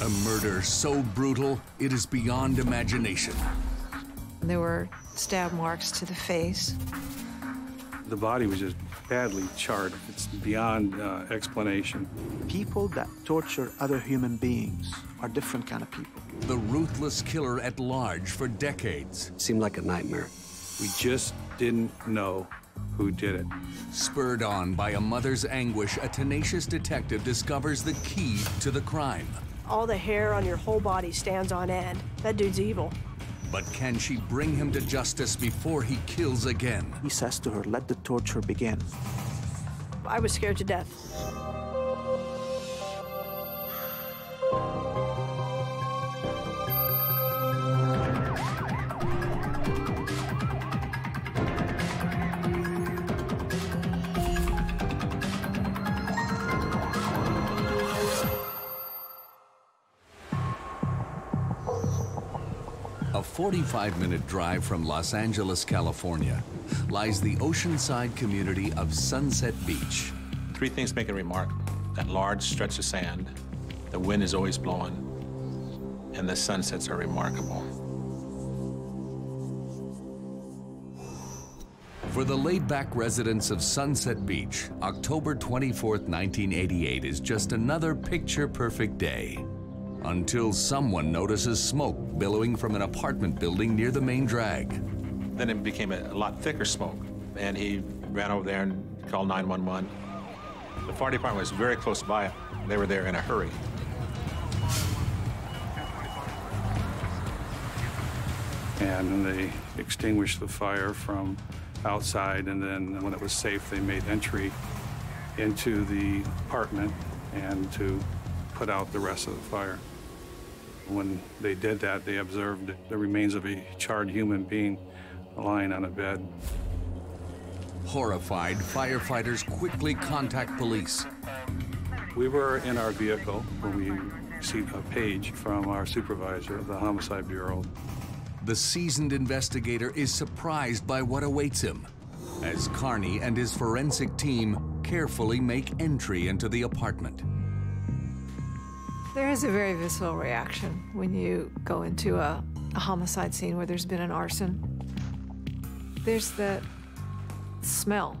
A murder so brutal, it is beyond imagination. There were stab marks to the face. The body was just badly charred. It's beyond uh, explanation. People that torture other human beings are different kind of people. The ruthless killer at large for decades. It seemed like a nightmare. We just didn't know who did it. Spurred on by a mother's anguish, a tenacious detective discovers the key to the crime. All the hair on your whole body stands on end. That dude's evil. But can she bring him to justice before he kills again? He says to her, let the torture begin. I was scared to death. 45 minute drive from Los Angeles, California, lies the oceanside community of Sunset Beach. Three things make it remarkable that large stretch of sand, the wind is always blowing, and the sunsets are remarkable. For the laid back residents of Sunset Beach, October 24th, 1988 is just another picture perfect day. Until someone notices smoke billowing from an apartment building near the main drag. Then it became a, a lot thicker smoke, and he ran over there and called 911. The fire department was very close by. They were there in a hurry. And they extinguished the fire from outside, and then when it was safe, they made entry into the apartment and to put out the rest of the fire. When they did that, they observed the remains of a charred human being lying on a bed. Horrified, firefighters quickly contact police. We were in our vehicle when we received a page from our supervisor of the Homicide Bureau. The seasoned investigator is surprised by what awaits him as Carney and his forensic team carefully make entry into the apartment. There is a very visceral reaction when you go into a, a homicide scene where there's been an arson. There's the smell,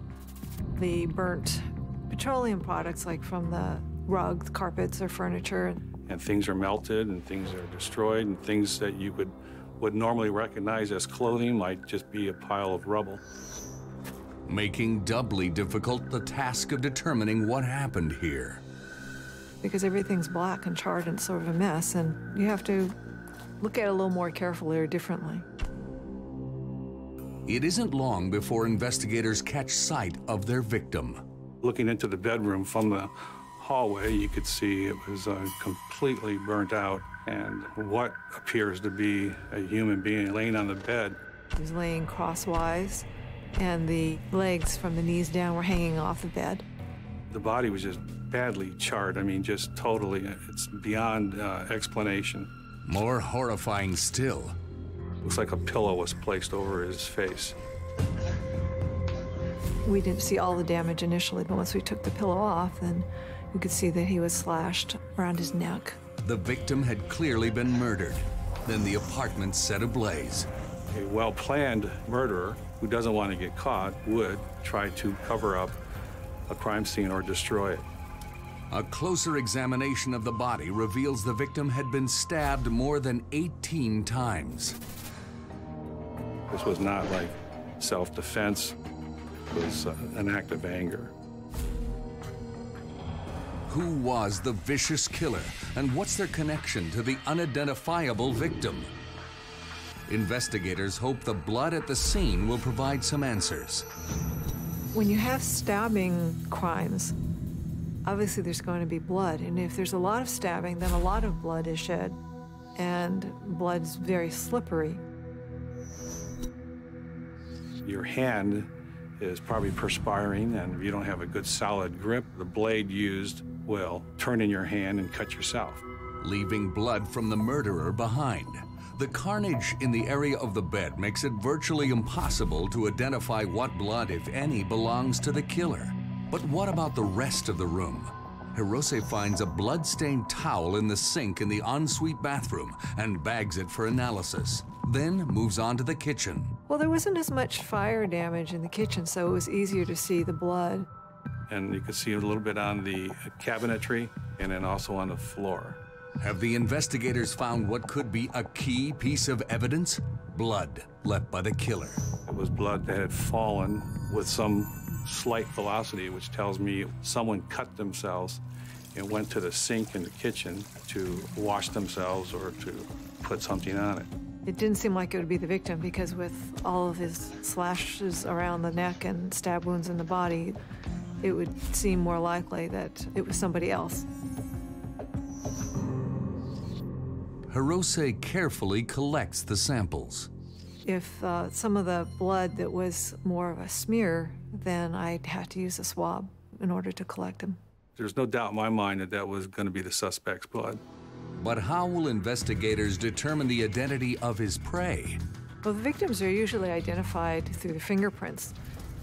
the burnt petroleum products like from the rug, the carpets, or furniture. And things are melted and things are destroyed, and things that you would, would normally recognize as clothing might just be a pile of rubble. Making doubly difficult the task of determining what happened here. Because everything's black and charred and sort of a mess, and you have to look at it a little more carefully or differently. It isn't long before investigators catch sight of their victim. Looking into the bedroom from the hallway, you could see it was uh, completely burnt out, and what appears to be a human being laying on the bed. He was laying crosswise, and the legs from the knees down were hanging off the bed. The body was just badly charred. I mean, just totally, it's beyond uh, explanation. More horrifying still, Looks like a pillow was placed over his face. We didn't see all the damage initially, but once we took the pillow off, then we could see that he was slashed around his neck. the victim had clearly been murdered. Then the apartment set ablaze. A well planned murderer who doesn't want to get caught would try to cover up a crime scene or destroy it. A closer examination of the body reveals the victim had been stabbed more than 18 times. This was not like self defense, it was uh, an act of anger. Who was the vicious killer, and what's their connection to the unidentifiable victim? Investigators hope the blood at the scene will provide some answers. When you have stabbing crimes, obviously there's going to be blood. And if there's a lot of stabbing, then a lot of blood is shed. And blood's very slippery. Your hand is probably perspiring, and if you don't have a good solid grip, the blade used will turn in your hand and cut yourself. leaving blood from the murderer behind. The carnage in the area of the bed makes it virtually impossible to identify what blood, if any, belongs to the killer. But what about the rest of the room? Hirose finds a blood-stained towel in the sink in the ensuite bathroom and bags it for analysis. Then moves on to the kitchen. Well, there wasn't as much fire damage in the kitchen, so it was easier to see the blood. And you could see a little bit on the cabinetry and then also on the floor. Have the investigators found what could be a key piece of evidence? Blood left by the killer. It was blood that had fallen with some slight velocity, which tells me someone cut themselves and went to the sink in the kitchen to wash themselves or to put something on it. It didn't seem like it would be the victim because with all of his slashes around the neck and stab wounds in the body, it would seem more likely that it was somebody else. Hirose carefully collects the samples. If uh, some of the blood that was more of a smear, then I'd have to use a swab in order to collect them. There's no doubt in my mind that that was going to be the suspect's blood. But how will investigators determine the identity of his prey? Well, the victims are usually identified through the fingerprints.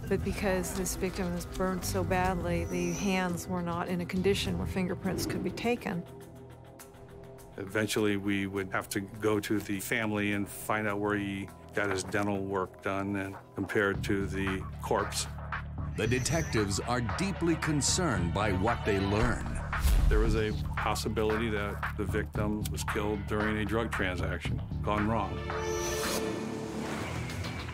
But because this victim was burned so badly, the hands were not in a condition where fingerprints could be taken. Eventually, we would have to go to the family and find out where he got his dental work done and compared to the corpse. The detectives are deeply concerned by what they learn. There was a possibility that the victim was killed during a drug transaction gone wrong.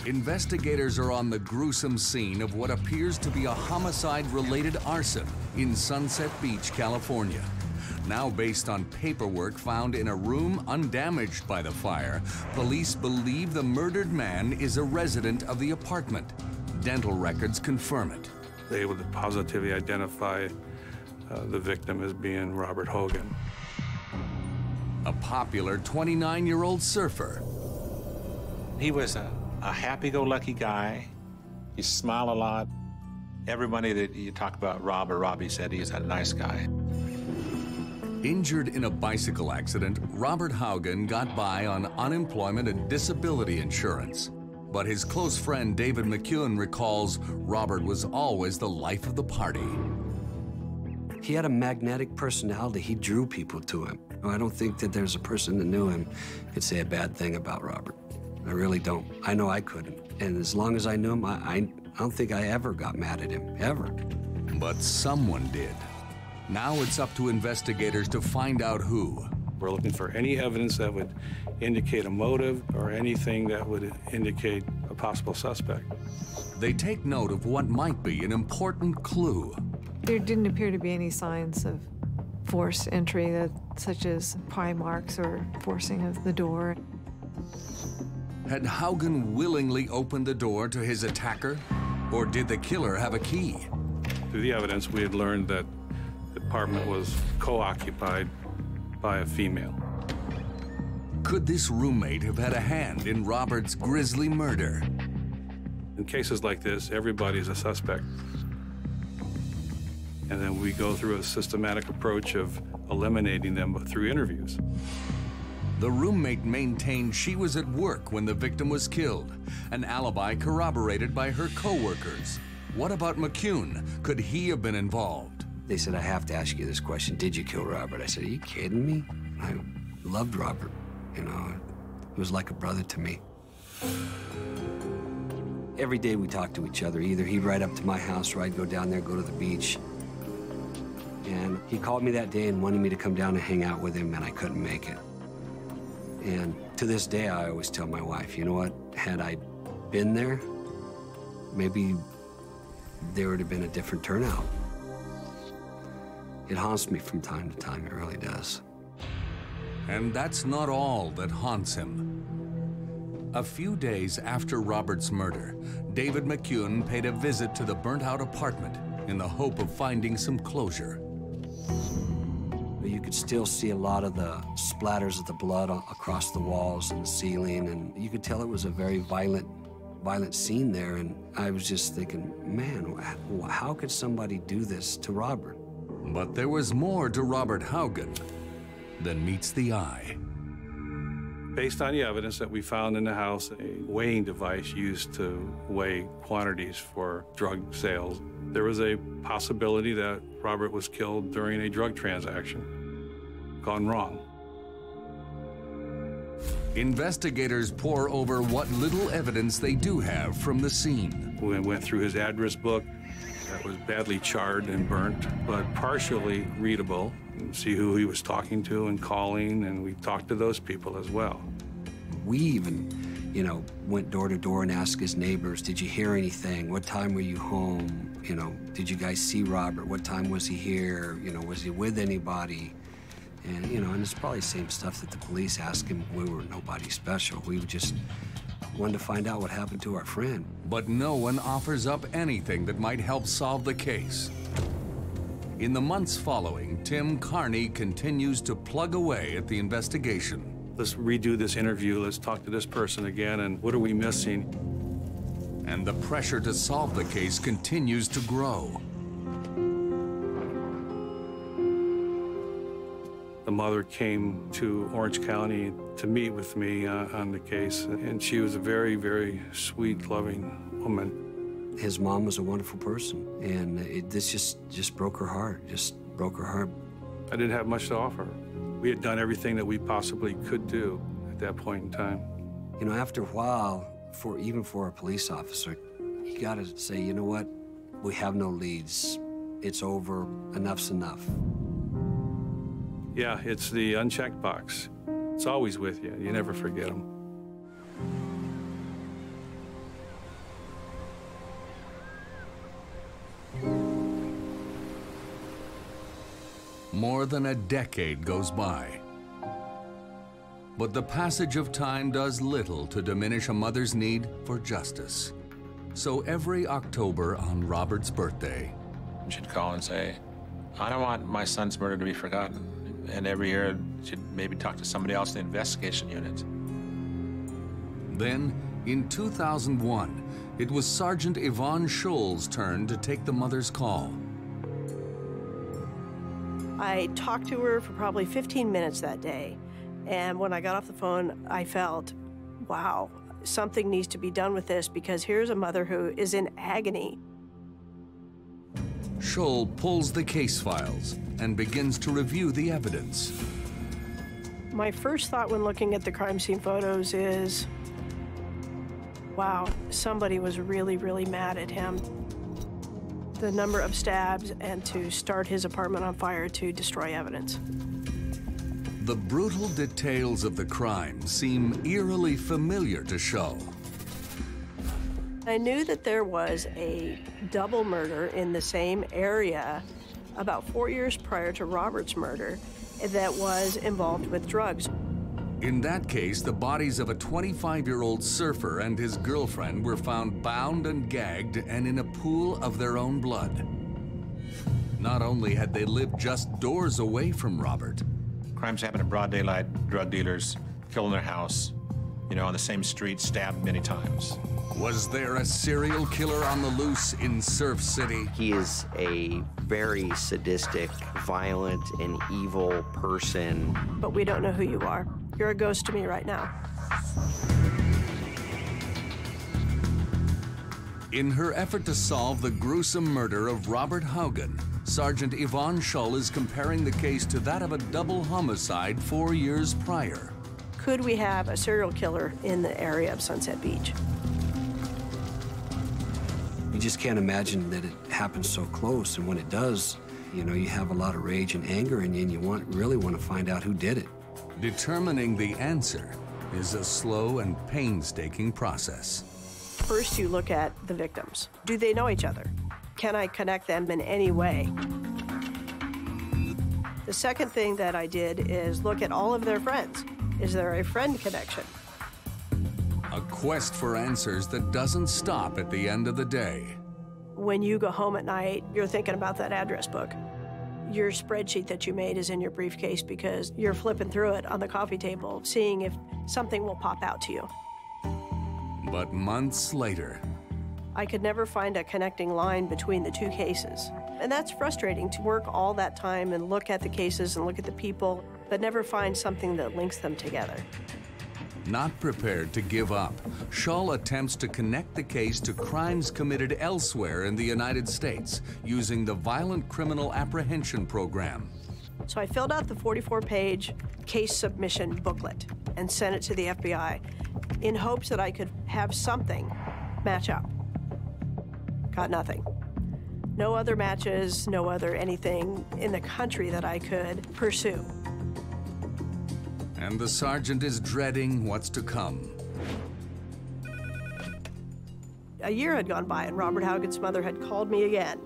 Investigators are on the gruesome scene of what appears to be a homicide-related arson in Sunset Beach, California. Now based on paperwork found in a room undamaged by the fire, police believe the murdered man is a resident of the apartment. Dental records confirm it. They able to positively identify uh, the victim as being Robert Haugen. A popular 29-year-old surfer. He was a, a happy-go-lucky guy. He smiled a lot. Everybody that you talk about Rob or Robbie said he's a nice guy. Injured in a bicycle accident, Robert Haugen got by on unemployment and disability insurance. But his close friend David McCune recalls Robert was always the life of the party. He had a magnetic personality. He drew people to him. I don't think that there's a person that knew him could say a bad thing about Robert. I really don't. I know I couldn't. And as long as I knew him, I, I don't think I ever got mad at him, ever. But someone did. Now it's up to investigators to find out who. We're looking for any evidence that would indicate a motive or anything that would indicate a possible suspect. They take note of what might be an important clue. There didn't appear to be any signs of forced entry, that, such as pry marks or forcing of the door. Had Haugen willingly opened the door to his attacker? Or did the killer have a key? Through the evidence, we had learned that the apartment was co-occupied by a female. Could this roommate have had a hand in Robert's grisly murder? In cases like this, everybody's a suspect. And then we go through a systematic approach of eliminating them through interviews. The roommate maintained she was at work when the victim was killed, an alibi corroborated by her coworkers. What about McCune? Could he have been involved? They said, I have to ask you this question. Did you kill Robert? I said, Are you kidding me? I loved Robert. You know, he was like a brother to me. Every day we talked to each other. Either he'd ride up to my house or I'd go down there, go to the beach. And he called me that day and wanted me to come down and hang out with him, and I couldn't make it. And to this day, I always tell my wife, you know what? Had I been there, maybe there would have been a different turnout. It haunts me from time to time, it really does. And that's not all that haunts him. A few days after Robert's murder, David McCune paid a visit to the burnt out apartment in the hope of finding some closure. You could still see a lot of the splatters of the blood across the walls and the ceiling, and you could tell it was a very violent, violent scene there. And I was just thinking, man, how could somebody do this to Robert? But there was more to Robert Haugen than meets the eye. Based on the evidence that we found in the house, a weighing device used to weigh quantities for drug sales, There was a possibility that Robert was killed during a drug transaction gone wrong. Investigators pore over what little evidence they do have from the scene. We went through his address book that was badly charred and burnt, but partially readable. See who he was talking to and calling, and we talked to those people as well. We even, you know, went door to door and asked his neighbors, did you hear anything? What time were you home? You know, did you guys see Robert? What time was he here? You know, was he with anybody? And, you know, and it's probably the same stuff that the police ask him. We were nobody special. We were just wanted to find out what happened to our friend. But no one offers up anything that might help solve the case. In the months following, Tim Carney continues to plug away at the investigation. Let's redo this interview. Let's talk to this person again, and what are we missing? And the pressure to solve the case continues to grow. The mother came to Orange County to meet with me uh, on the case, and she was a very, very sweet, loving woman. His mom was a wonderful person, and it, this just, just broke her heart, just broke her heart. I didn't have much to offer. We had done everything that we possibly could do at that point in time. You know, after a while, for even for a police officer, you gotta say, you know what? We have no leads. It's over. Enough's enough. Yeah, it's the unchecked box. It's always with you. You never forget them. More than a decade goes by. But the passage of time does little to diminish a mother's need for justice. So every October on Robert's birthday, She'd call and say, I don't want my son's murder to be forgotten. And every year, she'd maybe talk to somebody else in the investigation unit. Then, in 2001, it was Sergeant Yvonne Scholl's turn to take the mother's call. I talked to her for probably 15 minutes that day. And when I got off the phone, I felt, wow, something needs to be done with this because here's a mother who is in agony. Scholl pulls the case files and begins to review the evidence. My first thought when looking at the crime scene photos is, wow, somebody was really, really mad at him. The number of stabs and to start his apartment on fire to destroy evidence. The brutal details of the crime seem eerily familiar to Scholl. I knew that there was a double murder in the same area about four years prior to Robert's murder that was involved with drugs. In that case, the bodies of a 25 year old surfer and his girlfriend were found bound and gagged and in a pool of their own blood. Not only had they lived just doors away from Robert, Crimes happen in broad daylight, drug dealers killed in their house, you know, on the same street, stabbed many times. was there a serial killer on the loose in Surf City? He is a very sadistic, violent, and evil person. But we don't know who you are. You're a ghost to me right now. In her effort to solve the gruesome murder of Robert Haugen, Sergeant Yvonne Scholl is comparing the case to that of a double homicide four years prior. Could we have a serial killer in the area of Sunset Beach? You just can't imagine that it happens so close, and when it does, you know, you have a lot of rage and anger in you, and you want really want to find out who did it. Determining the answer is a slow and painstaking process. First, you look at the victims. Do they know each other? Can I connect them in any way? The second thing that I did is look at all of their friends. Is there a friend connection? A quest for answers that doesn't stop at the end of the day. When you go home at night, you're thinking about that address book. Your spreadsheet that you made is in your briefcase because you're flipping through it on the coffee table, seeing if something will pop out to you. But months later, I could never find a connecting line between the two cases. And that's frustrating to work all that time and look at the cases and look at the people, but never find something that links them together. Not prepared to give up, Shull attempts to connect the case to crimes committed elsewhere in the United States using the Violent Criminal Apprehension Program. So I filled out the 44 page case submission booklet and sent it to the FBI in hopes that I could have something match up. Got nothing. No other matches, no other anything in the country that I could pursue. And the sergeant is dreading what's to come. A year had gone by, and Robert Haugen's mother had called me again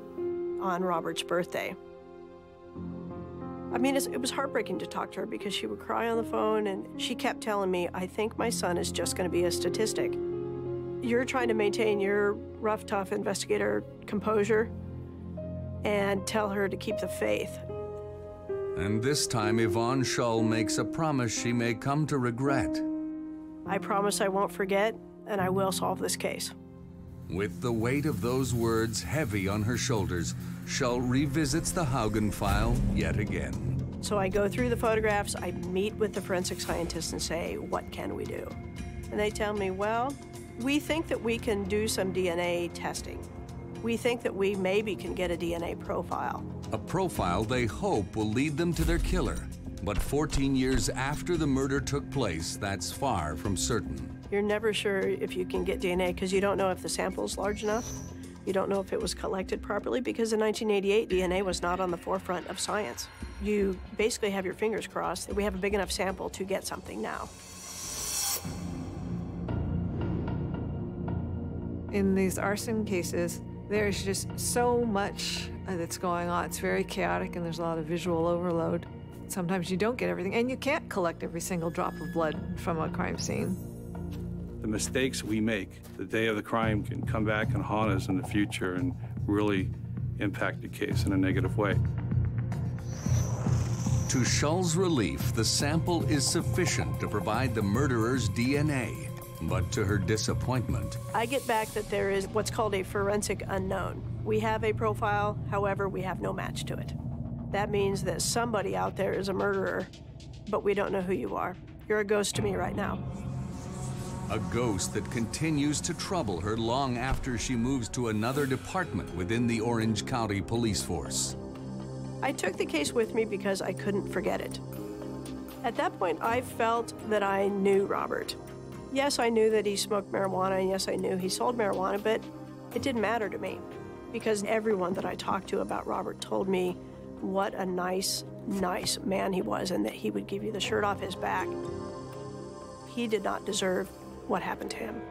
on Robert's birthday. I mean, it was heartbreaking to talk to her because she would cry on the phone and she kept telling me, I think my son is just going to be a statistic. You're trying to maintain your rough, tough investigator composure and tell her to keep the faith. And this time, Yvonne Shull makes a promise she may come to regret. I promise I won't forget, and I will solve this case. With the weight of those words heavy on her shoulders, Shull revisits the Haugen file yet again. So I go through the photographs, I meet with the forensic scientists and say, what can we do? And they tell me, well, we think that we can do some DNA testing. We think that we maybe can get a DNA profile. A profile they hope will lead them to their killer. But 14 years after the murder took place, that's far from certain. You're never sure if you can get DNA because you don't know if the sample's large enough. You don't know if it was collected properly because in 1988, DNA was not on the forefront of science. You basically have your fingers crossed that we have a big enough sample to get something now. In these arson cases, there's just so much uh, that's going on. It's very chaotic and there's a lot of visual overload. Sometimes you don't get everything, and you can't collect every single drop of blood from a crime scene. The mistakes we make the day of the crime can come back and haunt us in the future and really impact the case in a negative way. To Shull's relief, the sample is sufficient to provide the murderer's DNA. But to her disappointment, I get back that there is what's called a forensic unknown. We have a profile, however, we have no match to it. That means that somebody out there is a murderer, but we don't know who you are. You're a ghost to me right now. A ghost that continues to trouble her long after she moves to another department within the Orange County Police Force. I took the case with me because I couldn't forget it. At that point, I felt that I knew Robert. Yes, I knew that he smoked marijuana, and yes, I knew he sold marijuana, but it didn't matter to me because everyone that I talked to about Robert told me what a nice, nice man he was and that he would give you the shirt off his back. He did not deserve what happened to him.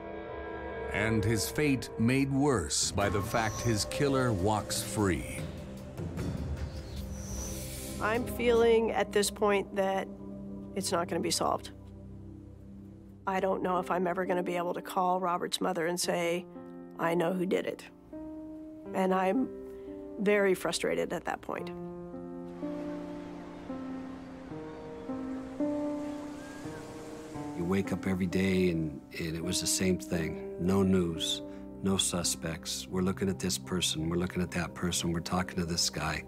And his fate made worse by the fact his killer walks free. I'm feeling at this point that it's not going to be solved. I don't know if I'm ever going to be able to call Robert's mother and say, I know who did it. And I'm very frustrated at that point. You wake up every day and, and it was the same thing. No news, no suspects. We're looking at this person, we're looking at that person, we're talking to this guy.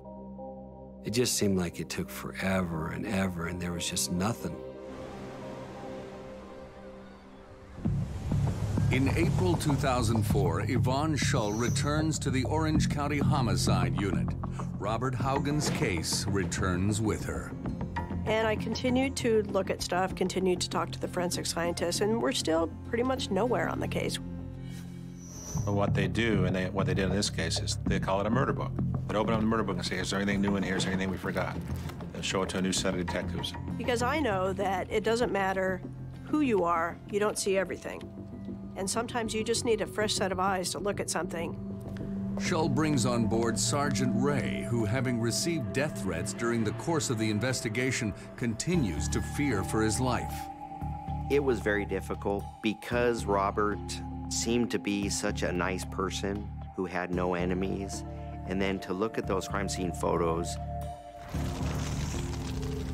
It just seemed like it took forever and ever, and there was just nothing. In April 2004, Yvonne Shull returns to the Orange County Homicide Unit. Robert Haugen's case returns with her. And I continued to look at stuff, continued to talk to the forensic scientists, and we're still pretty much nowhere on the case. But what they do, and they, what they did in this case, is they call it a murder book. They open up the murder book and say, is there anything new in here? Is there anything we forgot? And show it to a new set of detectives. Because I know that it doesn't matter who you are, you don't see everything. And sometimes you just need a fresh set of eyes to look at something. Shull brings on board Sergeant Ray, who, having received death threats during the course of the investigation, continues to fear for his life. It was very difficult because Robert seemed to be such a nice person who had no enemies. And then to look at those crime scene photos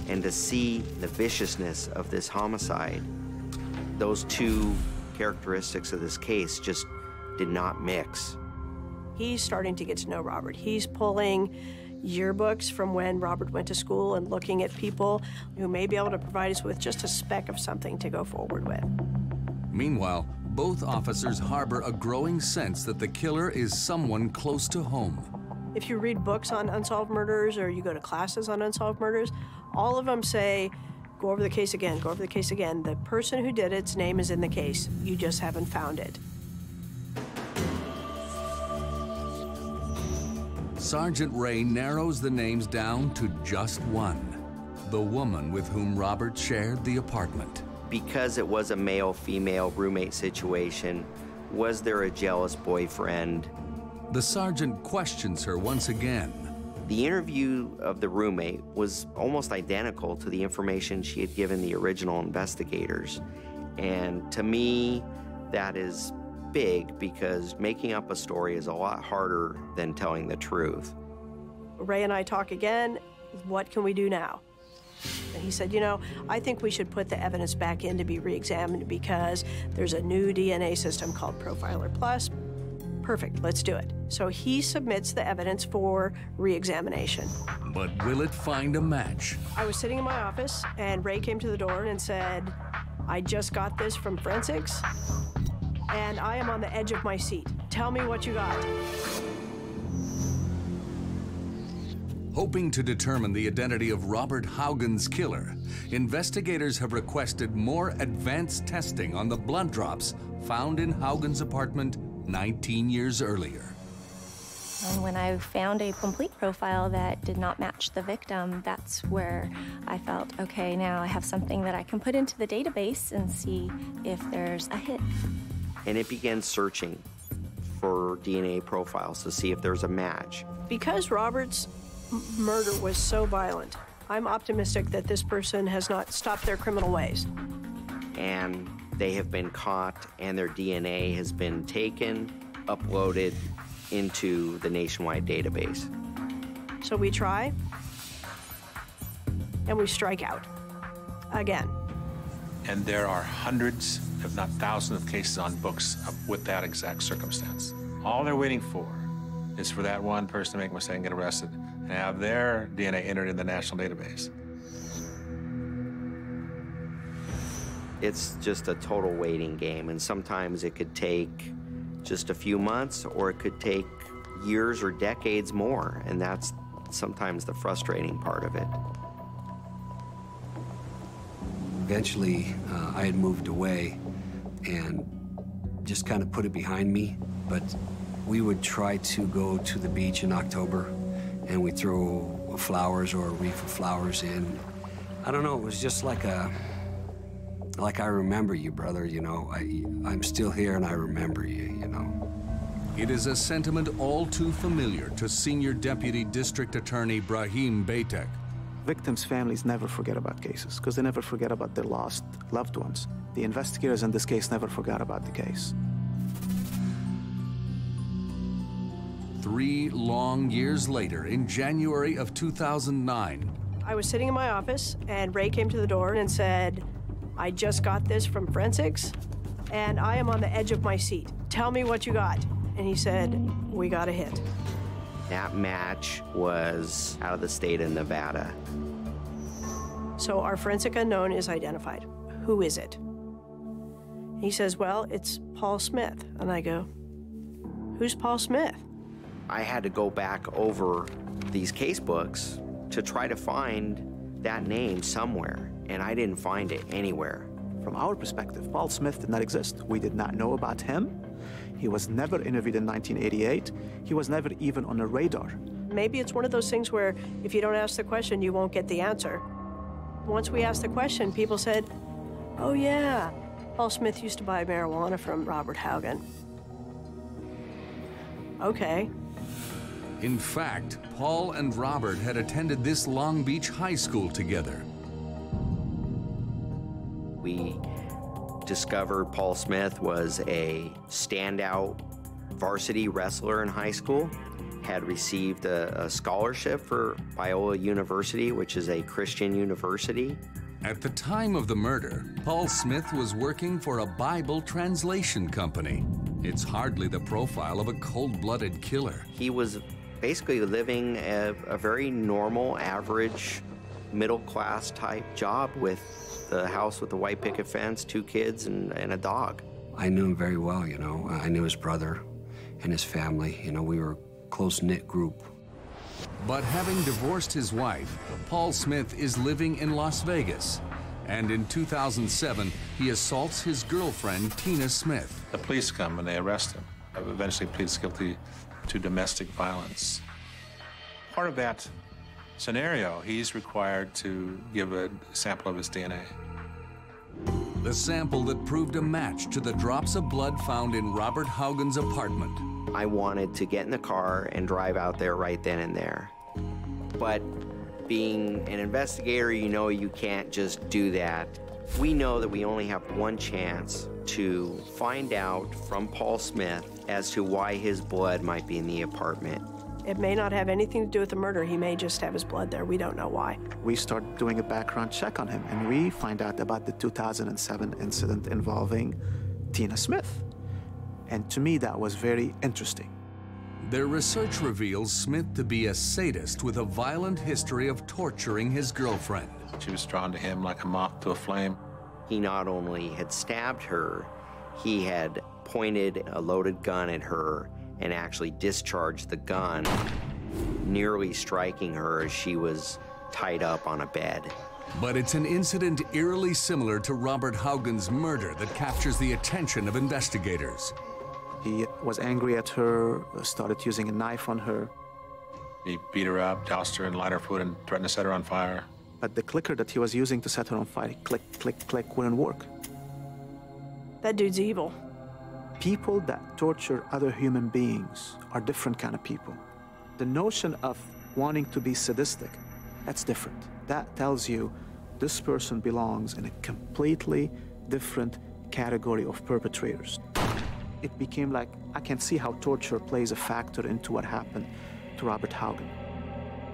and to see the viciousness of this homicide, those two characteristics of this case just did not mix. He's starting to get to know Robert. He's pulling yearbooks from when Robert went to school and looking at people who may be able to provide us with just a speck of something to go forward with. Meanwhile, both officers harbor a growing sense that the killer is someone close to home. If you read books on unsolved murders or you go to classes on unsolved murders, all of them say, go over the case again, go over the case again. The person who did it's name is in the case. You just haven't found it. Sergeant Ray narrows the names down to just one the woman with whom Robert shared the apartment. Because it was a male female roommate situation, was there a jealous boyfriend? The sergeant questions her once again. The interview of the roommate was almost identical to the information she had given the original investigators. And to me, that is big because making up a story is a lot harder than telling the truth. Ray and I talk again. What can we do now? And he said, You know, I think we should put the evidence back in to be re examined because there's a new DNA system called Profiler Plus. Perfect, let's do it. So he submits the evidence for re examination. But will it find a match? I was sitting in my office, and Ray came to the door and said, I just got this from forensics, and I am on the edge of my seat. Tell me what you got. Hoping to determine the identity of Robert Haugen's killer, investigators have requested more advanced testing on the blood drops found in Haugen's apartment 19 years earlier. And when I found a complete profile that did not match the victim, that's where I felt, okay, now I have something that I can put into the database and see if there's a hit. And it began searching for DNA profiles to see if there's a match. Because Robert's murder was so violent, I'm optimistic that this person has not stopped their criminal ways. And they have been caught, and their DNA has been taken, uploaded into the nationwide database. So we try, and we strike out again. And there are hundreds, if not thousands, of cases on books with that exact circumstance. All they're waiting for is for that one person to make a mistake and get arrested and have their DNA entered in the national database. It's just a total waiting game, and sometimes it could take just a few months or it could take years or decades more, and that's sometimes the frustrating part of it. Eventually, uh, I had moved away and just kind of put it behind me, but we would try to go to the beach in October and we'd throw flowers or a wreath of flowers in. I don't know, it was just like a, like I remember you, brother, you know. I, I'm still here and I remember you, you know. It is a sentiment all too familiar to Senior Deputy District Attorney Brahim Baytieh. Victims' families never forget about cases because they never forget about their lost loved ones. The investigators in this case never forgot about the case. Three long years later, in January of 2009, I was sitting in my office, and Ray came to the door and said, I just got this from forensics, and I am on the edge of my seat. Tell me what you got. And he said, We got a hit. That match was out of the state of Nevada. So our forensic unknown is identified. Who is it? He says, Well, it's Paul Smith. And I go, Who's Paul Smith? I had to go back over these case books to try to find that name somewhere, and I didn't find it anywhere. From our perspective, Paul Smith did not exist. We did not know about him. He was never interviewed in 1988. He was never even on a radar. Maybe it's one of those things where if you don't ask the question, you won't get the answer. Once we asked the question, people said, Oh, yeah, Paul Smith used to buy marijuana from Robert Haugen. Okay, in fact, Paul and Robert had attended this Long Beach high school together. We discovered Paul Smith was a standout varsity wrestler in high school, had received a, a scholarship for Biola University, which is a Christian university. At the time of the murder, Paul Smith was working for a Bible translation company. It's hardly the profile of a cold blooded killer. He was basically living a, a very normal, average, middle class type job with the house with the white picket fence, two kids, and, and a dog. I knew him very well, you know. I knew his brother and his family. You know, we were a close knit group. But having divorced his wife, Paul Smith is living in Las Vegas. And in 2007, he assaults his girlfriend, Tina Smith. The police come and they arrest him. Eventually pleads guilty to domestic violence. Part of that scenario, he's required to give a sample of his DNA. The sample that proved a match to the drops of blood found in Robert Haugen's apartment. I wanted to get in the car and drive out there right then and there. But being an investigator, you know you can't just do that. We know that we only have one chance to find out from Paul Smith as to why his blood might be in the apartment. It may not have anything to do with the murder. He may just have his blood there. We don't know why. We start doing a background check on him, and we find out about the 2007 incident involving Tina Smith. And to me, that was very interesting. Their research reveals Smith to be a sadist with a violent history of torturing his girlfriend. She was drawn to him like a moth to a flame. He not only had stabbed her, he had pointed a loaded gun at her and actually discharged the gun, nearly striking her as she was tied up on a bed. But it's an incident eerily similar to Robert Haugen's murder that captures the attention of investigators. He was angry at her, started using a knife on her. He beat her up, doused her in lighter fluid, and threatened to set her on fire. But the clicker that he was using to set her on fire, click, click, click, wouldn't work. That dude's evil. People that torture other human beings are different kind of people. The notion of wanting to be sadistic, that's different. That tells you this person belongs in a completely different category of perpetrators. It became like, I can see how torture plays a factor into what happened to Robert Haugen.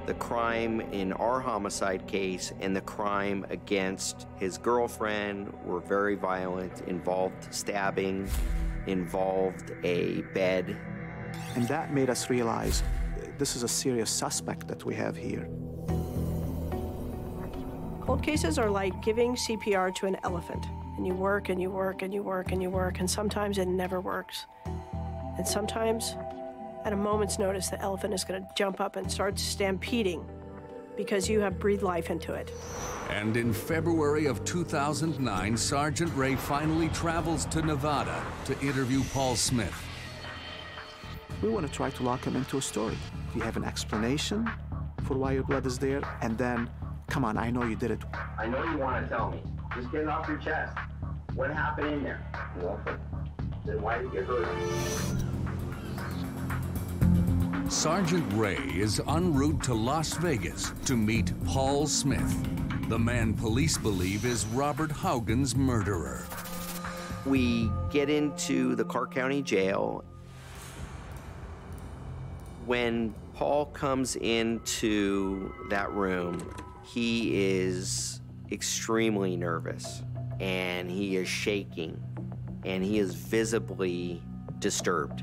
The crime in our homicide case and the crime against his girlfriend were very violent, involved stabbing, involved a bed. And that made us realize this is a serious suspect that we have here. Cold cases are like giving CPR to an elephant. And you work and you work and you work and you work, and sometimes it never works. And sometimes, at a moment's notice, the elephant is going to jump up and start stampeding because you have breathed life into it. And in February of 2009, Sergeant Ray finally travels to Nevada to interview Paul Smith. We want to try to lock him into a story. You have an explanation for why your blood is there, and then, come on, I know you did it. I know you want to tell me. Just get it off your chest. What happened in there? Nothing. Then why did you get hurt? Sergeant Ray is en route to Las Vegas to meet Paul Smith, the man police believe is Robert Haugen's murderer. We get into the Clark County Jail. When Paul comes into that room, he is extremely nervous and he is shaking and he is visibly disturbed.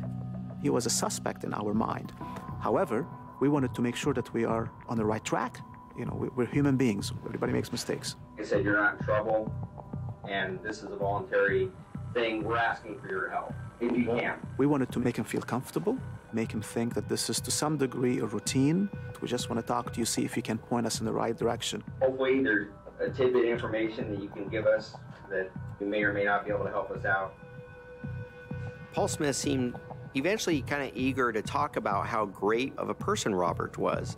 He was a suspect in our mind. However, we wanted to make sure that we are on the right track. You know, we're human beings. Everybody makes mistakes. Like I said, you're not in trouble, and this is a voluntary thing. We're asking for your help, if you can. We wanted to make him feel comfortable, make him think that this is to some degree a routine. We just want to talk to you, see if you can point us in the right direction. Hopefully, there's a tidbit of information that you can give us that you may or may not be able to help us out. Paul Smith seemed eventually kind of eager to talk about how great of a person Robert was.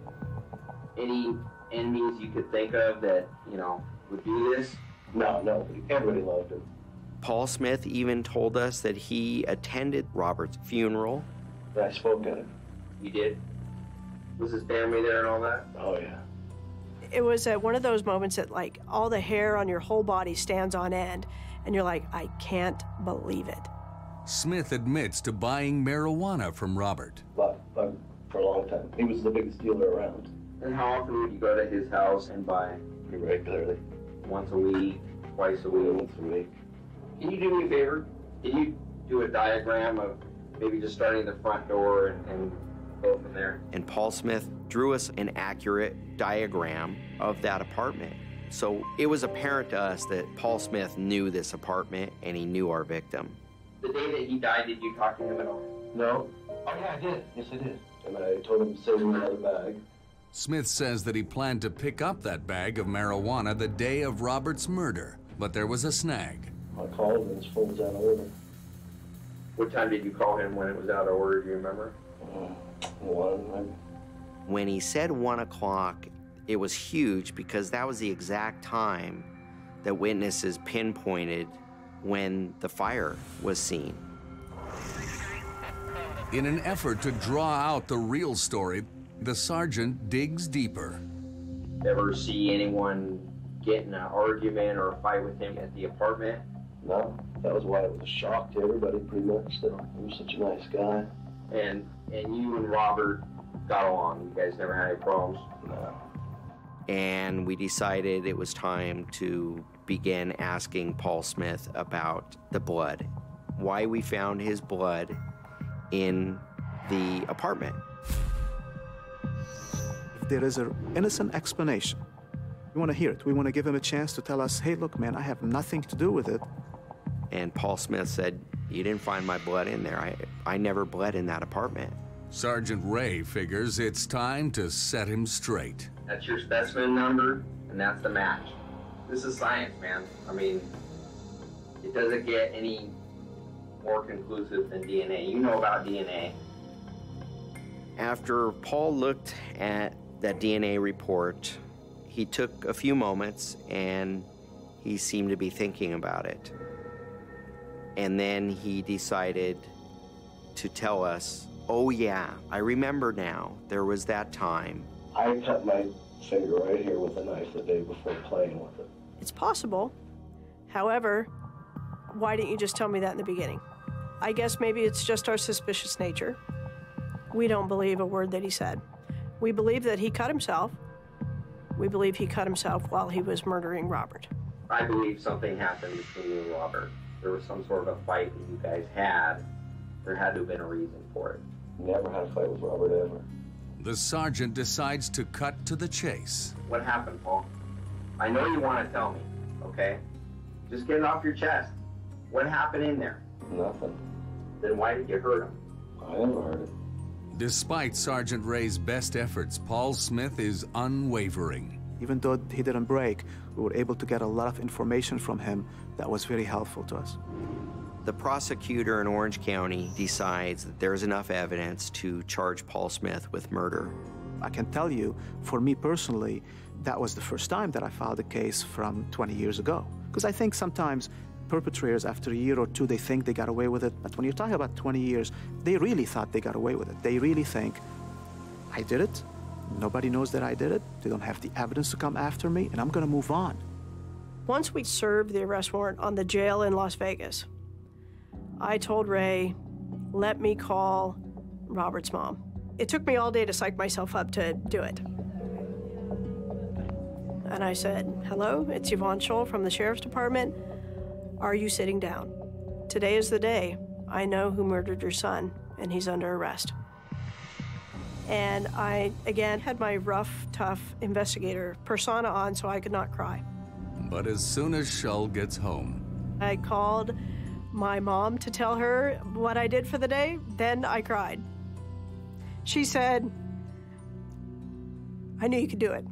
Any enemies you could think of that, you know, would do this? No, no, everybody loved him. Paul Smith even told us that he attended Robert's funeral. I spoke at him. You did? Was his family there and all that? Oh, yeah. It was uh, one of those moments that, like, all the hair on your whole body stands on end, and you're like, I can't believe it. Smith admits to buying marijuana from Robert. But, but for a long time. He was the biggest dealer around. And how often would you go to his house and buy? Regularly. Once a week, twice a week? Once a week. Can you do me a favor? Can you do a diagram of maybe just starting the front door and, and go from there. And Paul Smith drew us an accurate diagram of that apartment. So it was apparent to us that Paul Smith knew this apartment and he knew our victim. The day that he died, did you talk to him at all? No? Oh, yeah, I did. Yes, I did. And I told him to save me another bag. Smith says that he planned to pick up that bag of marijuana the day of Robert's murder, but there was a snag. I called and his phone was out of order. What time did you call him when it was out of order? Do you remember? Uh, one, When he said one o'clock, it was huge because that was the exact time that witnesses pinpointed when the fire was seen. In an effort to draw out the real story, the sergeant digs deeper. Ever see anyone get in an argument or a fight with him at the apartment? No, that was why it was a shock to everybody pretty much that he was such a nice guy. And and you and Robert got along. You guys never had any problems. No. And we decided it was time to begin asking Paul Smith about the blood, why we found his blood in the apartment. If there is an innocent explanation, we want to hear it. We want to give him a chance to tell us, hey, look, man, I have nothing to do with it. And Paul Smith said, You didn't find my blood in there. I, I never bled in that apartment. Sergeant Ray figures it's time to set him straight. That's your specimen number, and that's the match. This is science, man. I mean, it doesn't get any more conclusive than DNA. You know about DNA. After Paul looked at that DNA report, he took a few moments and he seemed to be thinking about it. And then he decided to tell us, oh, yeah, I remember now. There was that time. I cut my finger right here with a knife the day before playing with it. It's possible. However, why didn't you just tell me that in the beginning? I guess maybe it's just our suspicious nature. We don't believe a word that he said. We believe that he cut himself. We believe he cut himself while he was murdering Robert. I believe something happened between you and Robert. There was some sort of a fight that you guys had. There had to have been a reason for it. Never had a fight with Robert ever. The sergeant decides to cut to the chase. What happened, Paul? I know you want to tell me, okay? Just get it off your chest. What happened in there? Nothing. Then why did you hurt him? I never hurt him. Despite Sergeant Ray's best efforts, Paul Smith is unwavering. Even though he didn't break, we were able to get a lot of information from him that was very helpful to us. The prosecutor in Orange County decides that there's enough evidence to charge Paul Smith with murder. I can tell you, for me personally, that was the first time that I filed a case from 20 years ago. Because I think sometimes perpetrators, after a year or two, they think they got away with it. But when you're talking about 20 years, they really thought they got away with it. They really think, I did it. Nobody knows that I did it. They don't have the evidence to come after me, and I'm going to move on. Once we served the arrest warrant on the jail in Las Vegas, I told Ray, let me call Robert's mom. It took me all day to psych myself up to do it. And I said, Hello, it's Yvonne Shull from the Sheriff's Department. Are you sitting down? Today is the day. I know who murdered your son, and he's under arrest. And I, again, had my rough, tough investigator persona on so I could not cry. But as soon as Shull gets home, I called my mom to tell her what I did for the day, then I cried. She said, I knew you could do it.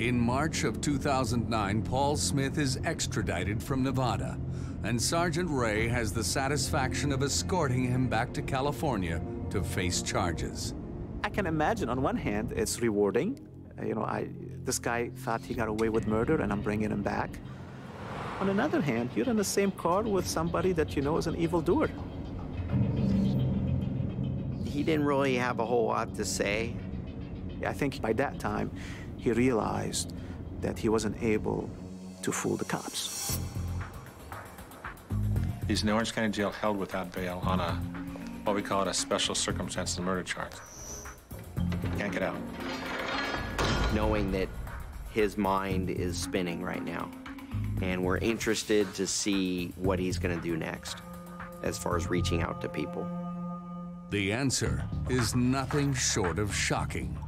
in March of 2009, Paul Smith is extradited from Nevada, and Sergeant Ray has the satisfaction of escorting him back to California to face charges. I can imagine, on one hand, it's rewarding. You know, I, this guy thought he got away with murder, and I'm bringing him back. On another hand, you're in the same car with somebody that you know is an evildoer. He didn't really have a whole lot to say. I think by that time, he realized that he wasn't able to fool the cops. He's in the Orange County Jail held without bail on a, what we call it, a special circumstances murder charge. Can't get out. knowing that his mind is spinning right now. And we're interested to see what he's going to do next as far as reaching out to people. The answer is nothing short of shocking.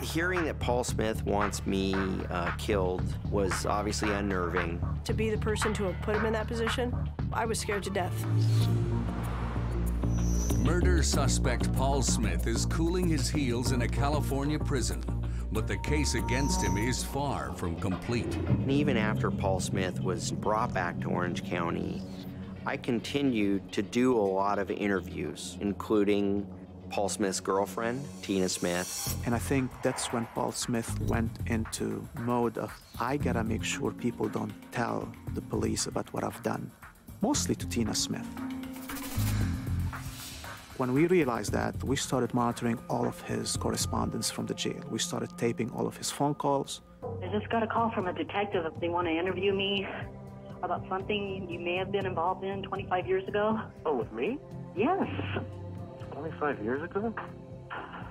Hearing that Paul Smith wants me uh, killed was obviously unnerving. To be the person to have put him in that position, I was scared to death. Murder suspect Paul Smith is cooling his heels in a California prison, but the case against him is far from complete. And even after Paul Smith was brought back to Orange County, I continued to do a lot of interviews, including Paul Smith's girlfriend, Tina Smith. And I think that's when Paul Smith went into mode of, I gotta make sure people don't tell the police about what I've done, mostly to Tina Smith. When we realized that, we started monitoring all of his correspondence from the jail. We started taping all of his phone calls. I just got a call from a detective that they want to interview me about something you may have been involved in 25 years ago. Oh, with me? Yes. 25 years ago?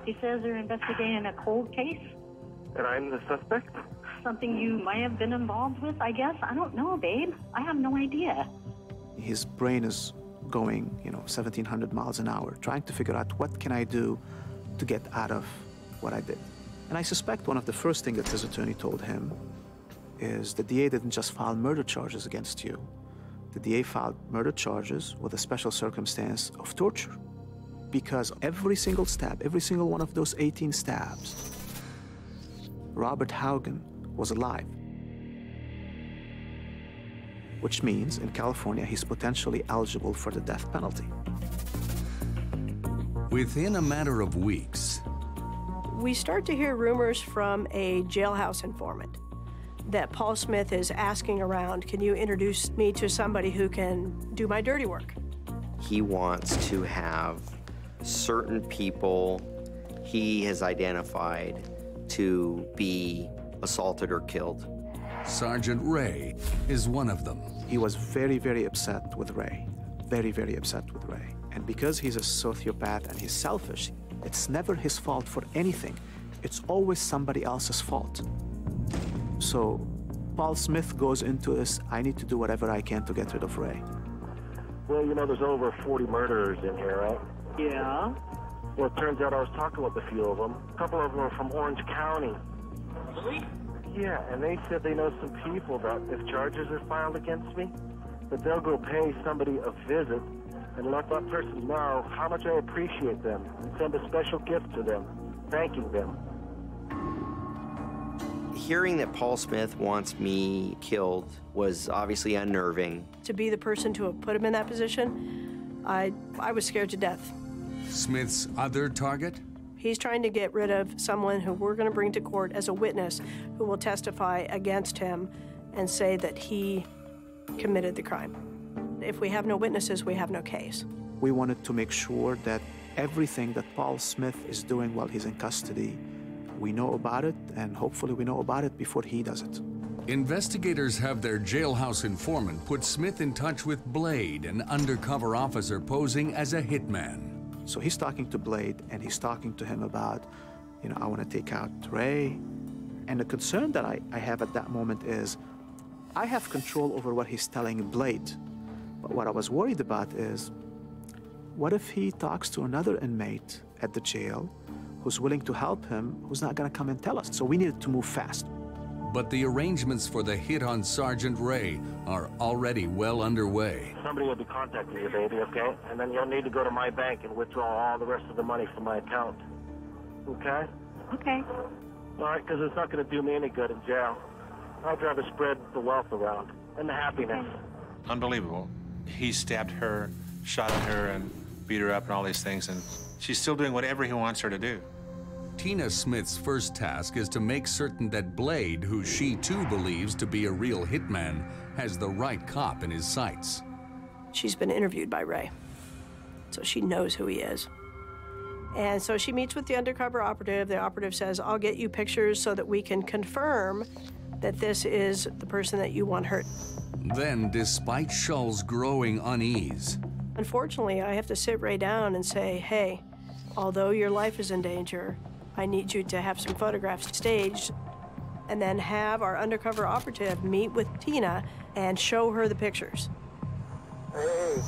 He says they're investigating a cold case. And I'm the suspect? Something you might have been involved with, I guess. I don't know, babe. I have no idea. His brain is going, you know, 1700 miles an hour, trying to figure out what can I do to get out of what I did. And I suspect one of the first things that his attorney told him is the DA didn't just file murder charges against you. The DA filed murder charges with a special circumstance of torture. Because every single stab, every single one of those 18 stabs, Robert Haugen was alive which means in California he's potentially eligible for the death penalty. Within a matter of weeks, we start to hear rumors from a jailhouse informant that Paul Smith is asking around, can you introduce me to somebody who can do my dirty work? He wants to have certain people he has identified to be assaulted or killed. Sergeant Ray is one of them. He was very, very upset with Ray. Very, very upset with Ray. And because he's a sociopath and he's selfish, it's never his fault for anything. It's always somebody else's fault. So Paul Smith goes into this, I need to do whatever I can to get rid of Ray. Well, you know, there's over 40 murderers in here, right? Yeah. Well, it turns out I was talking with a few of them. A couple of them are from Orange County. Really? Yeah, and they said they know some people that if charges are filed against me, that they'll go pay somebody a visit and let that person know how much I appreciate them and send a special gift to them, thanking them. Hearing that Paul Smith wants me killed was obviously unnerving. To be the person to have put him in that position, I, I was scared to death. Smith's other target? He's trying to get rid of someone who we're going to bring to court as a witness who will testify against him and say that he committed the crime. If we have no witnesses, we have no case. We wanted to make sure that everything that Paul Smith is doing while he's in custody, we know about it, and hopefully we know about it before he does it. Investigators have their jailhouse informant put Smith in touch with Blade, an undercover officer posing as a hitman. So he's talking to Blade, and he's talking to him about, you know, I want to take out Ray. And the concern that I, I have at that moment is I have control over what he's telling Blade. But what I was worried about is what if he talks to another inmate at the jail who's willing to help him, who's not going to come and tell us? So we needed to move fast. But the arrangements for the hit on Sergeant Ray are already well underway. Somebody will be contacting you, baby, okay? And then you'll need to go to my bank and withdraw all the rest of the money from my account. Okay? Okay. All right, because it's not going to do me any good in jail. I'd rather spread the wealth around and the happiness. Unbelievable. He stabbed her, shot at her, and beat her up and all these things, and she's still doing whatever he wants her to do. Tina Smith's first task is to make certain that Blade, who she too believes to be a real hitman, has the right cop in his sights. She's been interviewed by Ray, so she knows who he is. And so she meets with the undercover operative. The operative says, I'll get you pictures so that we can confirm that this is the person that you want hurt. Then, despite Shull's growing unease, Unfortunately, I have to sit Ray down and say, hey, although your life is in danger, I need you to have some photographs staged and then have our undercover operative meet with Tina and show her the pictures. Hey,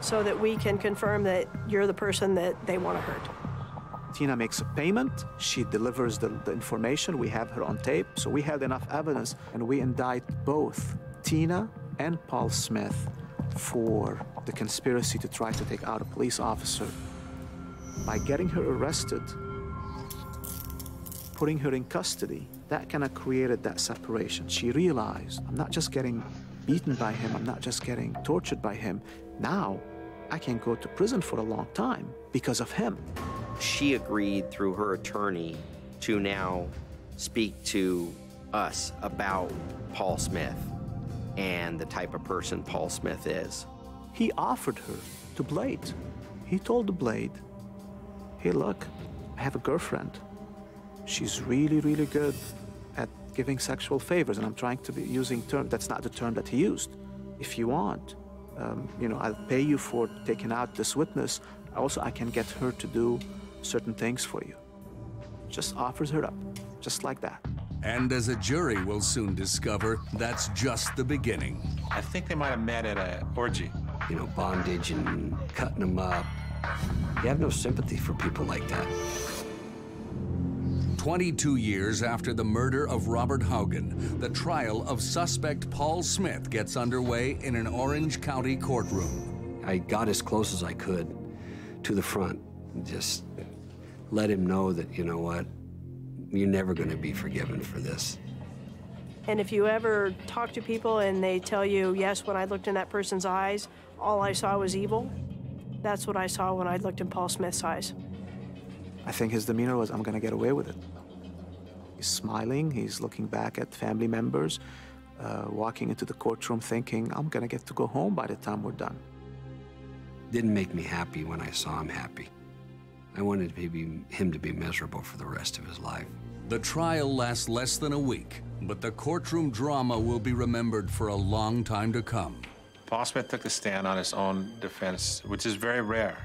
so that we can confirm that you're the person that they want to hurt. Tina makes a payment. She delivers the, the information. We have her on tape. So we had enough evidence, and we indict both Tina and Paul Smith for the conspiracy to try to take out a police officer. By getting her arrested, putting her in custody, that kind of created that separation. She realized I'm not just getting beaten by him, I'm not just getting tortured by him. Now I can go to prison for a long time because of him. She agreed through her attorney to now speak to us about Paul Smith and the type of person Paul Smith is. He offered her to Blade. He told the Blade, hey, look, I have a girlfriend. She's really, really good at giving sexual favors, and I'm trying to be using term, that's not the term that he used. If you want, um, you know, I'll pay you for taking out this witness. Also, I can get her to do certain things for you. Just offers her up, just like that. And as a jury will soon discover, that's just the beginning. I think they might have met at a orgy. You know, bondage and cutting them up. You have no sympathy for people like that. 22 years after the murder of Robert Haugen, the trial of suspect Paul Smith gets underway in an Orange County courtroom. I got as close as I could to the front. Just let him know that, you know what, you're never going to be forgiven for this. And if you ever talk to people and they tell you, yes, when I looked in that person's eyes, all I saw was evil, that's what I saw when I looked in Paul Smith's eyes. I think his demeanor was, I'm going to get away with it. He's smiling, he's looking back at family members, uh, walking into the courtroom thinking, I'm going to get to go home by the time we're done. Didn't make me happy when I saw him happy. I wanted to be, him to be miserable for the rest of his life. The trial lasts less than a week, but the courtroom drama will be remembered for a long time to come. Paul Smith took the stand on his own defense, which is very rare.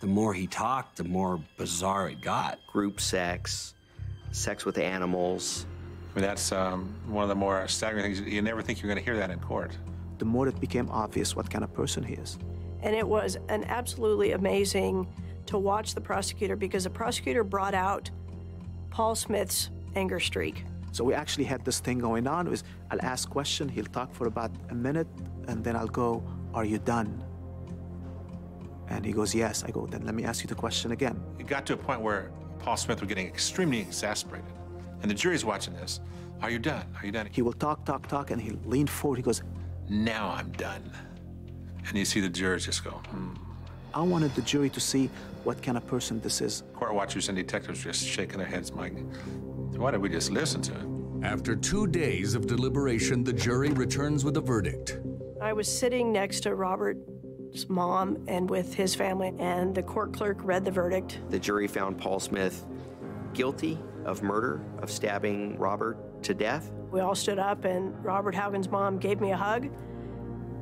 The more he talked, the more bizarre it got. Group sex, sex with animals. I mean, that's um, one of the more staggering things. You never think you're going to hear that in court. The more it became obvious what kind of person he is. And it was an absolutely amazing to watch the prosecutor because the prosecutor brought out Paul Smith's anger streak. So we actually had this thing going on. Was I'll ask question, he'll talk for about a minute, and then I'll go, "Are you done?" And he goes, "Yes." I go, "Then let me ask you the question again." It got to a point where Paul Smith was getting extremely exasperated, and the jury's watching this. Are you done? Are you done? He will talk, talk, talk, and he'll lean forward. He goes, "Now I'm done." And you see the jurors just go, hmm. I wanted the jury to see what kind of person this is. Court watchers and detectives just shaking their heads, Mike. Why did we just listen to it? After two days of deliberation, the jury returns with a verdict. I was sitting next to Robert's mom and with his family, and the court clerk read the verdict. The jury found Paul Smith guilty of murder, of stabbing Robert to death. We all stood up, and Robert Haugen's mom gave me a hug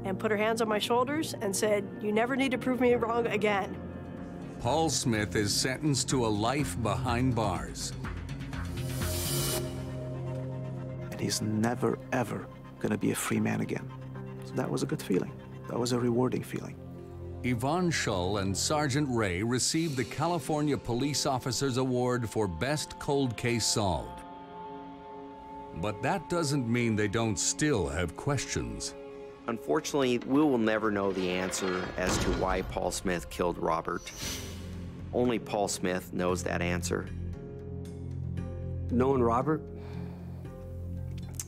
and put her hands on my shoulders and said, You never need to prove me wrong again. Paul Smith is sentenced to a life behind bars. And he's never, ever going to be a free man again. So that was a good feeling. That was a rewarding feeling. Yvonne Shull and Sergeant Ray received the California Police Officers Award for Best Cold Case Solved. But that doesn't mean they don't still have questions. Unfortunately, we will never know the answer as to why Paul Smith killed Robert. Only Paul Smith knows that answer. Knowing Robert,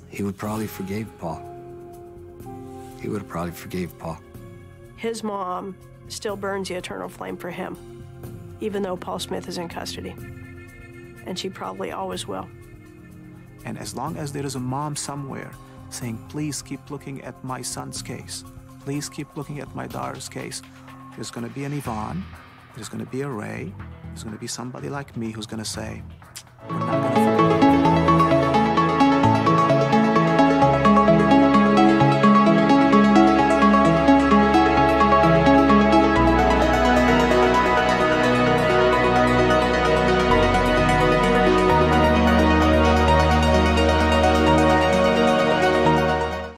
he would probably forgave Paul. He would have probably forgave Paul. His mom still burns the eternal flame for him, even though Paul Smith is in custody. And she probably always will. And as long as there is a mom somewhere saying, please keep looking at my son's case. Please keep looking at my daughter's case. There's going to be an Yvonne. There's going to be a Ray. There's going to be somebody like me who's going to say, we're not going to